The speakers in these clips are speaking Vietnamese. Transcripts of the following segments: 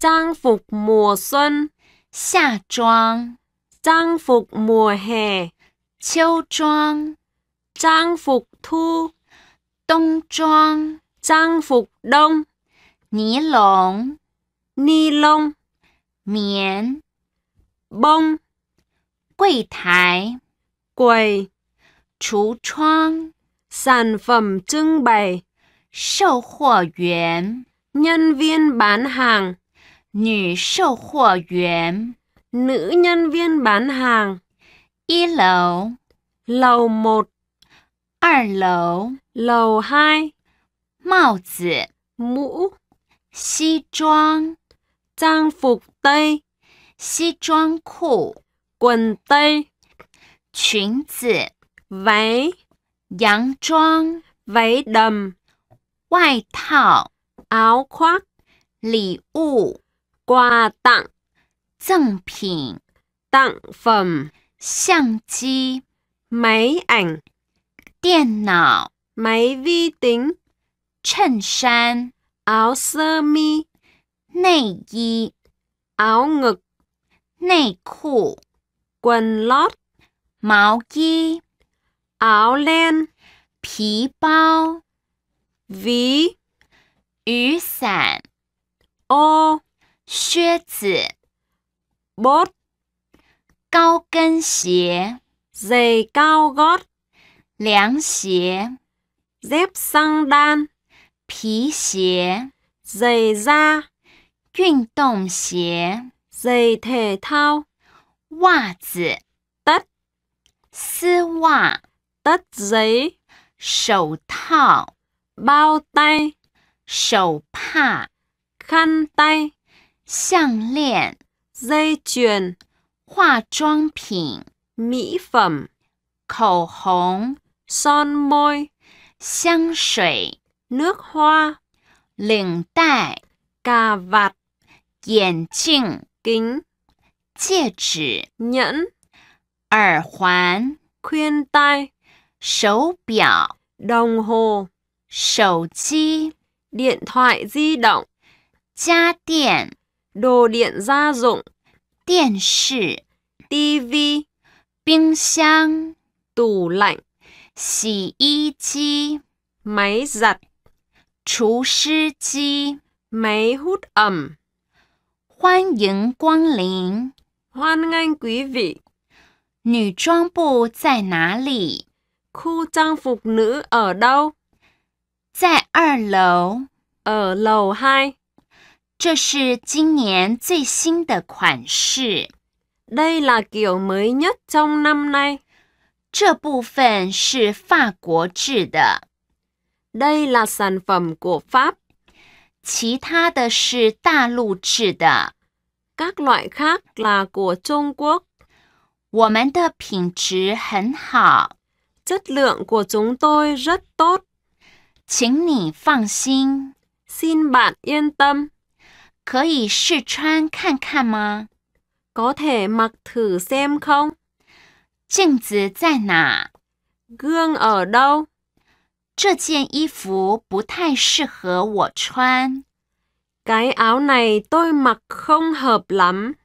trang phục mùa xuân, xà trang, trang phục mùa hè, chiêu trang, trang phục thu, đông trang, trang phục đông, ní lông, ni lông, miến, bông, quầy. Thái, quầy, sản phẩm trưng bày, sâu nhân viên bán hàng, 女售货员、 nữ nhân viên bán hàng, 一楼、 lầu 1, 二楼、 lầu 2, 帽子、 mũ, 西装、 trang phục Tây, 西装裤、 quần Tây, 裙子、 váy, 洋装、 váy đầm, 外套、 áo khoác, 礼物、 quà tặng, 赠品、 tặng phẩm, 相机、 máy ảnh, 电脑、 máy vi tính, 衬衫、 áo sơ mi, 内衣、 áo ngực, 内裤、 quần lót, 毛衣、 áo len, 皮包、 ví, 雨伞、 ô, 靴子、 bốt, 高跟鞋、 giày cao gót, 凉鞋、 dép xăng đan, 皮鞋、 giày da, 运动鞋、 giày thể thao, 袜子、 tất, 丝袜、 tất giấy, 手套、 bao tay, 手帕、 khăn tay, 项链、 dây chuyền, 化妆品、 mỹ phẩm, 口红、 son môi, 香水、 nước hoa, 领带、 cà vạt, 眼镜、 kính, 戒指、 nhẫn, 耳环、 khuyên tai, 手表、 đồng hồ, 手机、 điện thoại di động, 家电、 đồ điện gia dụng, 电视、 tivi, 冰箱、 tủ lạnh, 洗衣机、 máy giặt, 除湿机。 máy hút ẩm. 欢迎光临， Hoan nghênh quý vị. 女装部在哪里？ Khu trang phục nữ ở đâu? 在二楼。 Ở lầu 2. 这是今年最新的款式， Đây là kiểu mới nhất trong năm nay. 这部分是法国制的， Đây là sản phẩm của Pháp. 其他的是大陆制的。 Các loại khác là của Trung Quốc. 我们的品质很好， Chất lượng của chúng tôi rất tốt. 请你放心。 Xin bạn yên tâm. 可以试穿看看吗？ Có thể mặc thử xem không? 镜子在哪？ Gương ở đâu? 这件衣服不太适合我穿， Cái áo này tôi mặc không hợp lắm.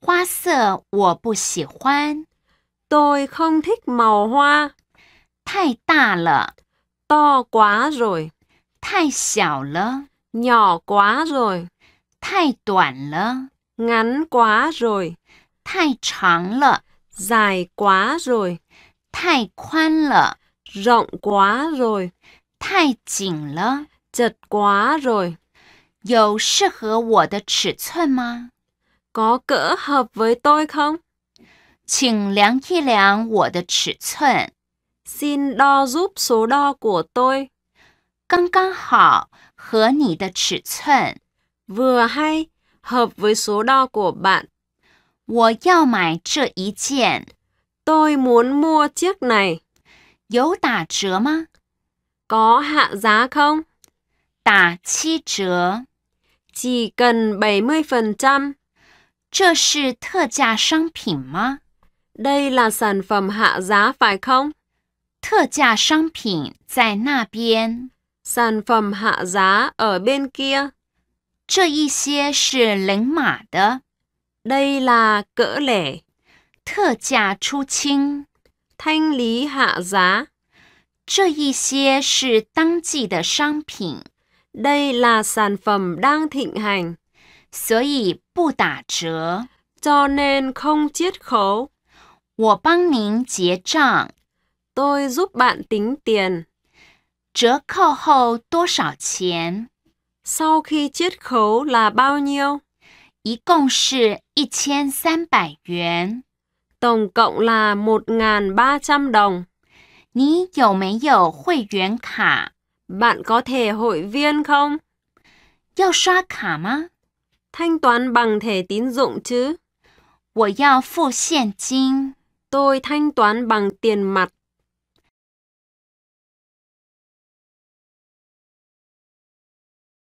花色我不喜欢， Tôi không thích màu hoa. 太大了， To quá rồi. 太小了， Nhỏ quá rồi. 太短了，Ngắn quá rồi. 太长了，Dài quá rồi. 太宽了，Rộng quá rồi. 太紧了。Chật quá rồi. 有适合我的尺寸吗？Có cỡ hợp với tôi không? 请量一量我的尺寸，Xin đo giúp số đo của tôi. 刚刚好和你的尺寸。Vừa hay, hợp với số đo của bạn. 我要买这一件， Tôi muốn mua chiếc này. 有打折吗？ Có hạ giá không? 打七折。 Chỉ cần 70%. 这是特价商品吗？ Đây là sản phẩm hạ giá phải không? 特价商品在那边。 Sản phẩm hạ giá ở bên kia. 这一些是零码的， Đây là cỡ lẻ. 特价出清。 Thanh lý hạ giá. 这一些是当季的商品， Đây là sản phẩm đang thịnh hành. 所以不打折。 Cho nên không chiết khấu. 我帮您结账， Tôi giúp bạn tính tiền. 折扣后多少钱？ Sau khi chiết khấu là bao nhiêu? 一共是一千三百元。 Tổng cộng là 1.300 đồng. 你有没有会员卡？ Bạn có thẻ hội viên không? 要刷卡吗？ Thanh toán bằng thẻ tín dụng chứ? 我要付现金。 Tôi thanh toán bằng tiền mặt.